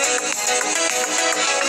Música